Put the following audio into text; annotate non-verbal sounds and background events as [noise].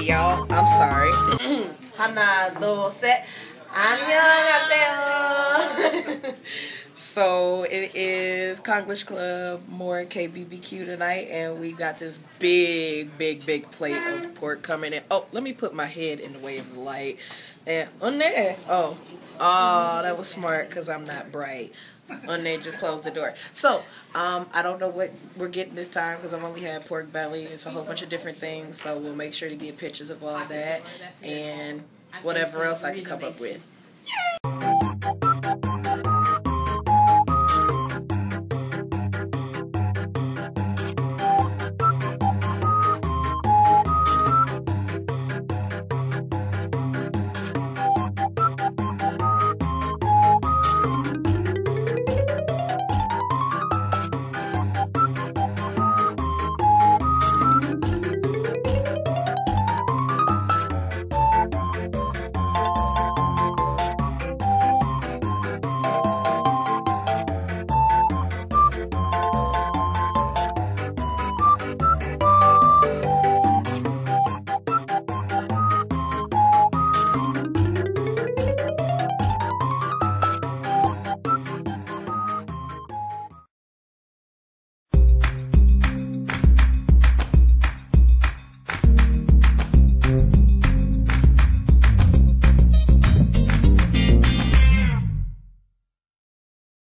y'all. I'm sorry. [clears throat] Hana dose. 안녕하세요. [laughs] so it is Konglish Club, more KBBQ tonight, and we got this big, big, big plate of pork coming in. Oh, let me put my head in the way of the light. And on there. Oh, oh, that was smart because I'm not bright. On they just close the door. So, um, I don't know what we're getting this time because I've only had pork belly. It's a whole bunch of different things, so we'll make sure to get pictures of all that and whatever else I can come up with.